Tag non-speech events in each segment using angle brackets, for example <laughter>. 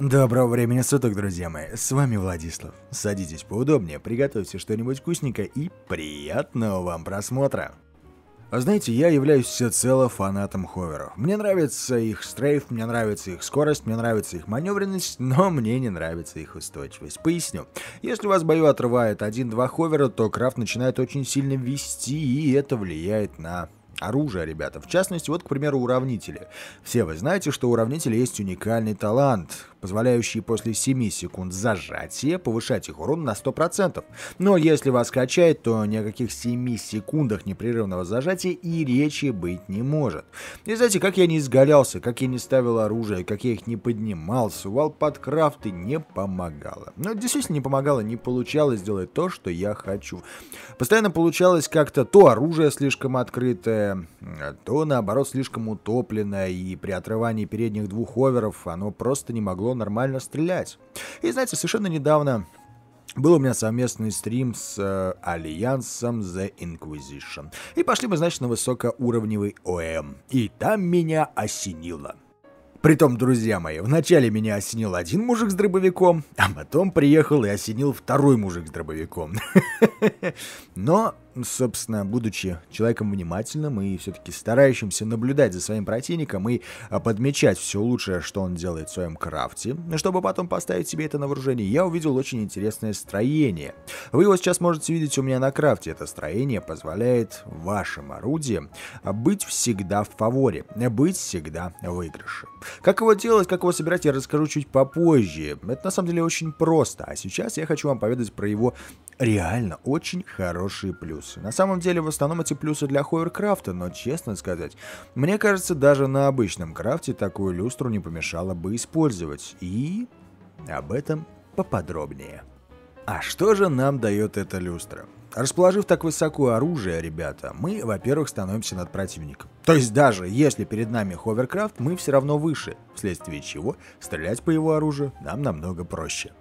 Доброго времени суток, друзья мои. С вами Владислав. Садитесь поудобнее, приготовьте что-нибудь вкусненькое и приятного вам просмотра. А знаете, я являюсь всецело фанатом ховеров. Мне нравится их стрейф, мне нравится их скорость, мне нравится их маневренность, но мне не нравится их устойчивость. Поясню. Если у вас бою отрывает один-два ховера, то крафт начинает очень сильно вести, и это влияет на оружие, ребята. В частности, вот, к примеру, уравнители. Все вы знаете, что у уравнителя есть уникальный талант позволяющие после 7 секунд зажатия повышать их урон на 100%. Но если вас качает, то ни о каких 7 секундах непрерывного зажатия и речи быть не может. И знаете, как я не изгалялся, как я не ставил оружие, как я их не поднимал, сувал под крафты, не помогало. Но действительно не помогало, не получалось сделать то, что я хочу. Постоянно получалось как-то то оружие слишком открытое, то наоборот слишком утопленное, и при отрывании передних двух оверов оно просто не могло нормально стрелять. И знаете, совершенно недавно был у меня совместный стрим с э, Альянсом The Inquisition. И пошли мы, значит, на высокоуровневый ОМ. И там меня осенило. Притом, друзья мои, вначале меня осенил один мужик с дробовиком, а потом приехал и осенил второй мужик с дробовиком. <laughs> Но собственно, будучи человеком внимательным и все-таки старающимся наблюдать за своим противником и а, подмечать все лучшее, что он делает в своем крафте, чтобы потом поставить себе это на вооружение, я увидел очень интересное строение. Вы его сейчас можете видеть у меня на крафте. Это строение позволяет вашим орудиям быть всегда в фаворе, быть всегда в выигрыше. Как его делать, как его собирать, я расскажу чуть попозже. Это на самом деле очень просто. А сейчас я хочу вам поведать про его реально очень хорошие плюсы. На самом деле, в основном эти плюсы для ховеркрафта, но честно сказать, мне кажется, даже на обычном крафте такую люстру не помешало бы использовать. И об этом поподробнее. А что же нам дает эта люстра? Расположив так высоко оружие, ребята, мы, во-первых, становимся над противником. То есть даже если перед нами ховеркрафт, мы все равно выше, вследствие чего стрелять по его оружию нам намного проще.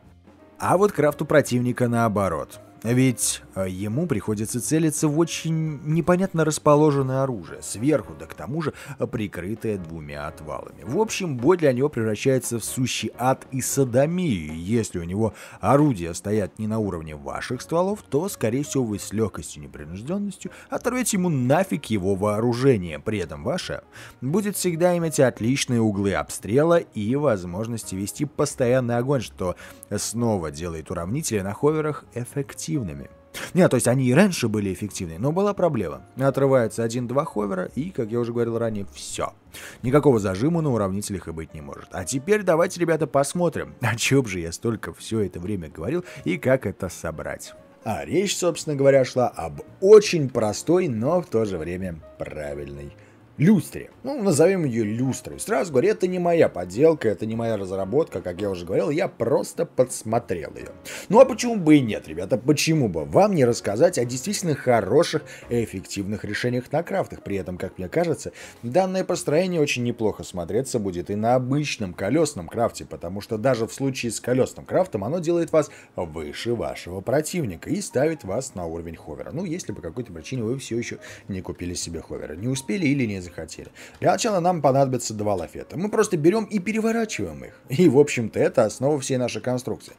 А вот крафту противника наоборот. Ведь э, ему приходится целиться в очень непонятно расположенное оружие, сверху, да к тому же э, прикрытое двумя отвалами. В общем, бой для него превращается в сущий ад и садомию. Если у него орудия стоят не на уровне ваших стволов, то, скорее всего, вы с легкостью и непринужденностью оторвете ему нафиг его вооружение. При этом ваше будет всегда иметь отличные углы обстрела и возможности вести постоянный огонь, что снова делает уравнители на ховерах эффективным эффективными. Нет, то есть они и раньше были эффективны, но была проблема. Отрывается один-два ховера, и, как я уже говорил ранее, все. Никакого зажима на уравнителях и быть не может. А теперь давайте, ребята, посмотрим, <laughs> о чем же я столько все это время говорил и как это собрать. А речь, собственно говоря, шла об очень простой, но в то же время правильной люстре. Ну, назовем ее люстрой. Сразу говорю, это не моя подделка, это не моя разработка, как я уже говорил, я просто подсмотрел ее. Ну а почему бы и нет, ребята, почему бы вам не рассказать о действительно хороших и эффективных решениях на крафтах? При этом, как мне кажется, данное построение очень неплохо смотреться будет и на обычном колесном крафте, потому что даже в случае с колесным крафтом оно делает вас выше вашего противника и ставит вас на уровень ховера. Ну, если по какой-то причине вы все еще не купили себе ховера, не успели или не захотели. Для начала нам понадобится два лафета. Мы просто берем и переворачиваем их. И, в общем-то, это основа всей нашей конструкции.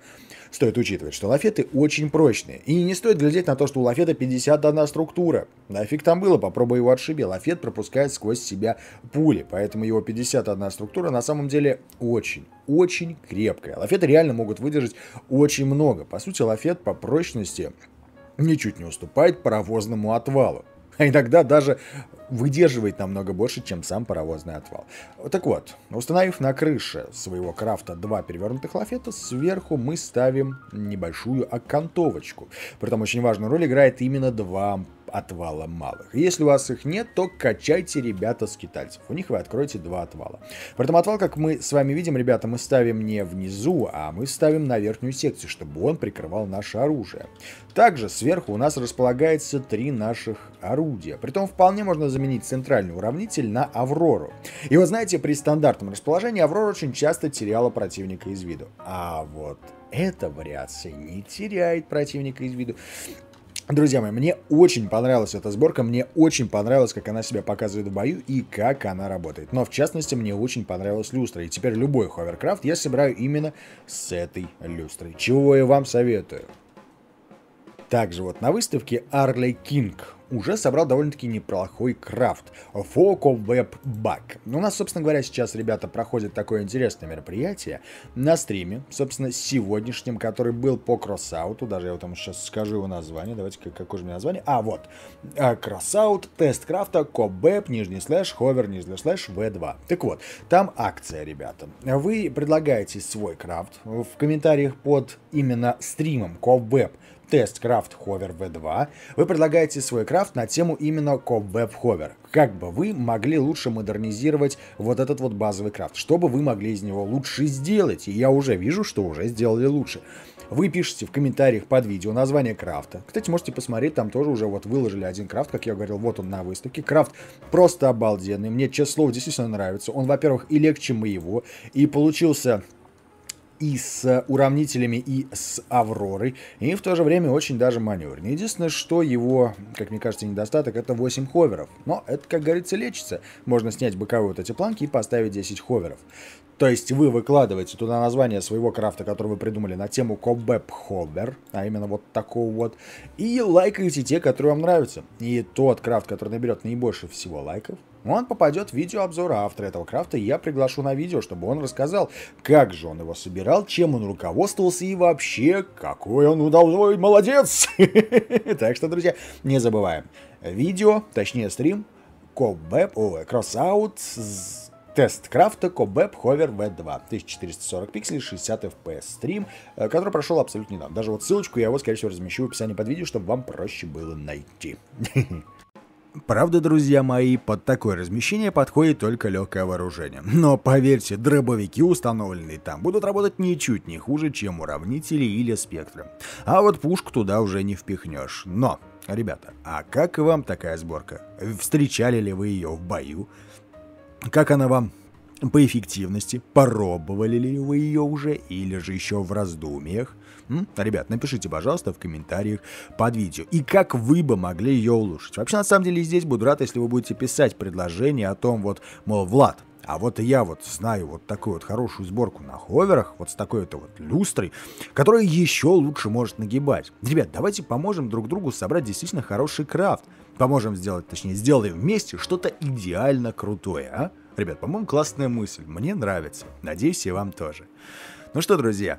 Стоит учитывать, что лафеты очень прочные. И не стоит глядеть на то, что у лафета 51 структура. Нафиг там было, попробуй его отшиби. Лафет пропускает сквозь себя пули, поэтому его 51 структура на самом деле очень, очень крепкая. Лафеты реально могут выдержать очень много. По сути, лафет по прочности ничуть не уступает паровозному отвалу. <laughs> А иногда даже выдерживает намного больше, чем сам паровозный отвал. Так вот, установив на крыше своего крафта два перевернутых лафета, сверху мы ставим небольшую окантовочку. Притом очень важную роль играет именно два отвала малых. Если у вас их нет, то качайте, ребята, скитальцев. У них вы откроете два отвала. Притом отвал, как мы с вами видим, ребята, мы ставим не внизу, а мы ставим на верхнюю секцию, чтобы он прикрывал наше оружие. Также сверху у нас располагается три наших орудия. Притом вполне можно заменить центральный уравнитель на Аврору. И вы знаете, при стандартном расположении Аврора очень часто теряла противника из виду. А вот эта вариация не теряет противника из виду. Друзья мои, мне очень понравилась эта сборка, мне очень понравилось, как она себя показывает в бою и как она работает. Но в частности, мне очень понравилась люстра. И теперь любой ховеркрафт я собираю именно с этой люстрой. Чего я вам советую. Также вот на выставке Arley King уже собрал довольно-таки неплохой крафт. Foco Web Bug. У нас, собственно говоря, сейчас, ребята, проходит такое интересное мероприятие на стриме, собственно, сегодняшнем, который был по Crossout у, даже я вот там сейчас скажу его название, давайте, какое же мне название? А, вот, а, Crossout, тест крафта, cobweb, нижний слэш, hover, нижний слэш, v2. Так вот, там акция, ребята. Вы предлагаете свой крафт в комментариях под именно стримом cobweb тест крафт hover V2, вы предлагаете свой крафт на тему именно Cobweb Hover. Как бы вы могли лучше модернизировать вот этот вот базовый крафт? Что бы вы могли из него лучше сделать? И я уже вижу, что уже сделали лучше. Вы пишете в комментариях под видео название крафта. Кстати, можете посмотреть, там тоже уже вот выложили один крафт, как я говорил, вот он на выставке. Крафт просто обалденный, мне, честное слово, действительно нравится. Он, во-первых, и легче моего, и получился и с уравнителями, и с Авророй, и в то же время очень даже маневренный. Единственное, что его, как мне кажется, недостаток, это 8 ховеров. Но это, как говорится, лечится. Можно снять боковые вот эти планки и поставить 10 ховеров. То есть вы выкладываете туда название своего крафта, который вы придумали на тему Cobweb Hover, а именно вот такого вот, и лайкаете те, которые вам нравятся. И тот крафт, который наберет наибольше всего лайков, он попадет в видеообзор автора этого крафта, и я приглашу на видео, чтобы он рассказал, как же он его собирал, чем он руководствовался и вообще, какой он удалой молодец. <laughs> Так что, друзья, не забываем. Видео, точнее стрим, Cobweb, о, Crossout, Тест крафта Cobweb Hover V2. 1440 пикселей, 60 FPS стрим, э, который прошел абсолютно недавно. Даже вот ссылочку я его, скорее всего, размещу в описании под видео, чтобы вам проще было найти. <laughs> Правда, друзья мои, под такое размещение подходит только легкое вооружение. Но поверьте, дробовики, установленные там, будут работать ничуть не хуже, чем уравнители или спектры. А вот пушку туда уже не впихнешь. Но, ребята, а как вам такая сборка? Встречали ли вы ее в бою? Как она вам по эффективности? Пробовали ли вы ее уже или же еще в раздумьях? Ребят, напишите, пожалуйста, в комментариях под видео. И как вы бы могли ее улучшить? Вообще, на самом деле, здесь буду рад, если вы будете писать предложение о том, вот, мол, Влад, а вот я вот знаю вот такую вот хорошую сборку на ховерах, вот с такой-то вот люстрой, которая еще лучше может нагибать. Ребят, давайте поможем друг другу собрать действительно хороший крафт. Поможем сделать, точнее, сделаем вместе что-то идеально крутое, а? Ребят, по-моему, классная мысль. Мне нравится. Надеюсь, и вам тоже. Ну что, друзья,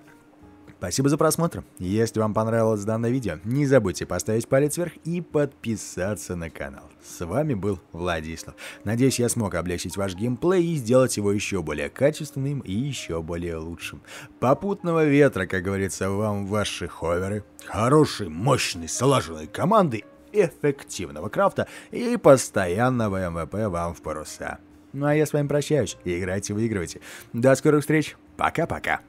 Спасибо за просмотр. Если вам понравилось данное видео, не забудьте поставить палец вверх и подписаться на канал. С вами был Владислав. Надеюсь, я смог облегчить ваш геймплей и сделать его еще более качественным и еще более лучшим. Попутного ветра, как говорится, вам ваши ховеры, хорошей, мощной, слаженной команды, эффективного крафта и постоянного МВП вам в паруса. Ну а я с вами прощаюсь. Играйте, выигрывайте. До скорых встреч. Пока-пока.